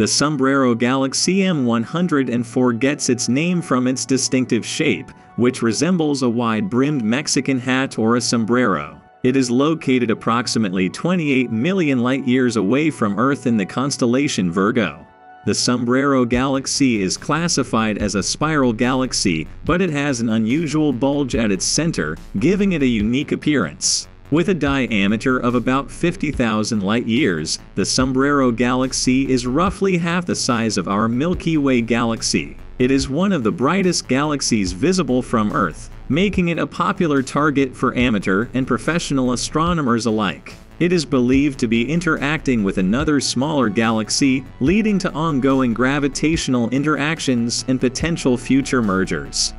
The Sombrero Galaxy M104 gets its name from its distinctive shape, which resembles a wide-brimmed Mexican hat or a sombrero. It is located approximately 28 million light-years away from Earth in the constellation Virgo. The Sombrero Galaxy is classified as a spiral galaxy, but it has an unusual bulge at its center, giving it a unique appearance. With a diameter of about 50,000 light-years, the Sombrero Galaxy is roughly half the size of our Milky Way galaxy. It is one of the brightest galaxies visible from Earth, making it a popular target for amateur and professional astronomers alike. It is believed to be interacting with another smaller galaxy, leading to ongoing gravitational interactions and potential future mergers.